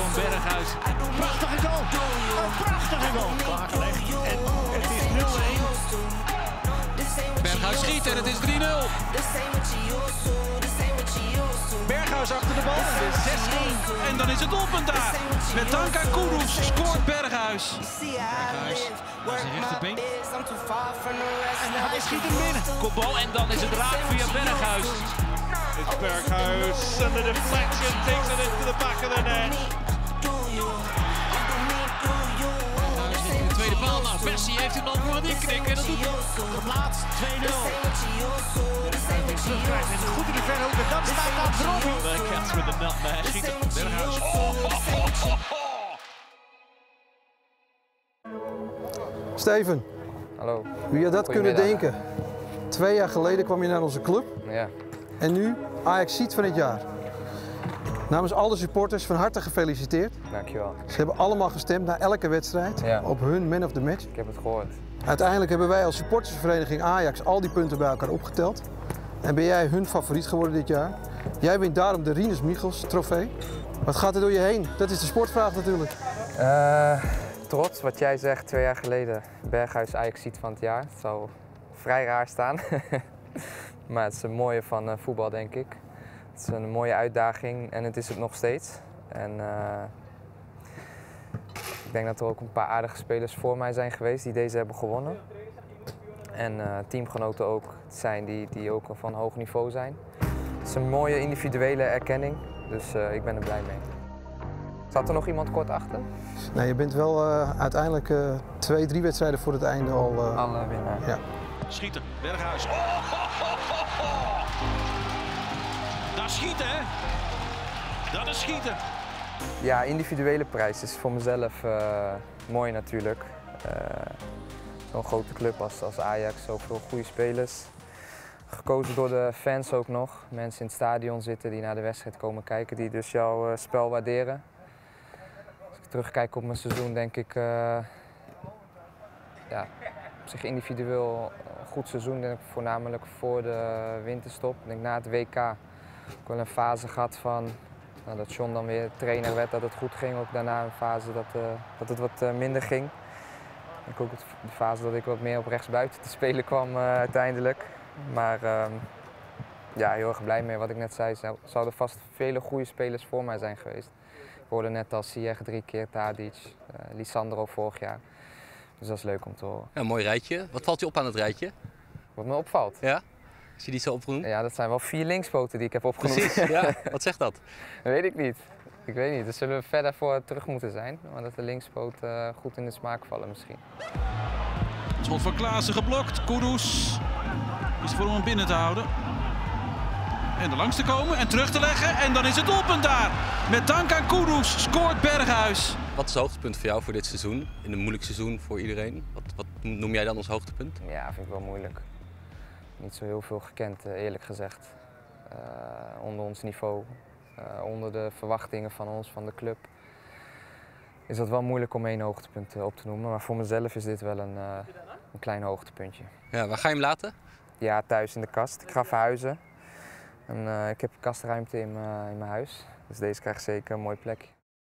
van Berghuis. Prachtige goal. Een prachtige goal. Klaargelegd. En het is 0-1. Berghuis schiet en het is 3-0. Berghuis achter de bal. Het is 6-1. En dan is het doelpunt daar. Met dank aan Kudus scoort Berghuis. Berghuis naar zijn rechterbeen. En hij schiet hem binnen. Kopbal en dan is het raak via Berghuis. It's Berghuis and the deflection takes it into the back of the net. Bessie heeft hem dan voor het inknikken. En dat doet hij. Geplaatst 2-0. Berghuis terugkrijgt en goed in de verre hoek. En dan staat daar. The Cats with the nutmeg. Schiet hem. Berghuis. Steven, Hallo. wie had dat kunnen denken? Twee jaar geleden kwam je naar onze club Ja, en nu Ajax ziet van het jaar. Namens alle supporters van harte gefeliciteerd. dankjewel. Ze hebben allemaal gestemd na elke wedstrijd Ja. op hun man of the match. Ik heb het gehoord. Uiteindelijk hebben wij als supportersvereniging Ajax al die punten bij elkaar opgeteld. En ben jij hun favoriet geworden dit jaar. Jij wint daarom de Rinus Michels trofee. Wat gaat er door je heen? Dat is de sportvraag natuurlijk. Eh, trots, wat jij zegt, twee jaar geleden. Berghuis Ajax ziet van het jaar. Het zou vrij raar staan. maar het is een mooie van eh, voetbal, denk ik. Het is een mooie uitdaging en het is het nog steeds. En eh, ik denk dat er ook een paar aardige spelers voor mij zijn geweest die deze hebben gewonnen. En eh, teamgenoten ook zijn die, die ook van hoog niveau zijn. Het is een mooie individuele erkenning, dus eh, ik ben er blij mee. Zat er nog iemand kort achter? Nou, je bent wel eh, uiteindelijk eh, twee, drie wedstrijden voor het einde al. eh, Alle winnaar. ja. Schieten, Berghuis. Oh, ho, ho, ho, ho. Dat is schieten, hè? Dat is schieten. Ja, individuele prijs is voor mezelf eh, mooi natuurlijk. Eh, Zo'n grote club als, als Ajax, zoveel goede spelers. Gekozen door de fans ook nog. Mensen in het stadion zitten die naar de wedstrijd komen kijken, die dus jouw eh, spel waarderen. Als ik terugkijk op mijn seizoen, denk ik, ja, op zich individueel een goed seizoen. Denk ik voornamelijk voor de winterstop. Denk na het WK heb ik wel een fase gehad van nou, dat John dan weer trainer werd, dat het goed ging. Ook daarna een fase dat, eh, dat het wat eh, minder ging. Ik ook het- de fase dat ik wat meer op rechtsbuiten te spelen kwam eh, uiteindelijk. Maar ehm, ja, heel erg blij mee. Wat ik net zei, zou- zouden vast vele goede spelers voor mij zijn geweest. Ik hoorde net al Ziyech drie keer, Tadic, Lisandro vorig jaar. Dus dat is leuk om te horen. Ja, een mooi rijtje. Wat valt je op aan het rijtje? Wat me opvalt, Ja? Als je die zo opnoemt? ja, dat zijn wel vier linkspoten die ik heb opgenoemd. Precies, ja. Wat zegt dat? Dat weet ik niet. Ik weet niet. Daar zullen we verder voor terug moeten zijn. Maar dat de linkspoot eh, goed in de smaak vallen misschien. Schot van Klaassen geblokt. Kudus is voor om hem binnen te houden. En er langs te komen en terug te leggen. En dan is het doelpunt daar. Met dank aan Kudus scoort Berghuis. Wat is het hoogtepunt voor jou voor dit seizoen? In een moeilijk seizoen voor iedereen. Wat, wat noem jij dan als hoogtepunt? Ja, vind ik wel moeilijk. Niet zo heel veel gekend, eh, eerlijk gezegd. Eh, onder ons niveau, eh, onder de verwachtingen van ons, van de club. Is dat wel moeilijk om één hoogtepunt op te noemen. Maar voor mezelf is dit wel een, eh, een klein hoogtepuntje. Ja, waar ga je hem laten? Ja, thuis in de kast. Ik ga verhuizen. En, ik heb kastruimte in mijn in mijn huis. Dus deze krijgt zeker een mooi plekje.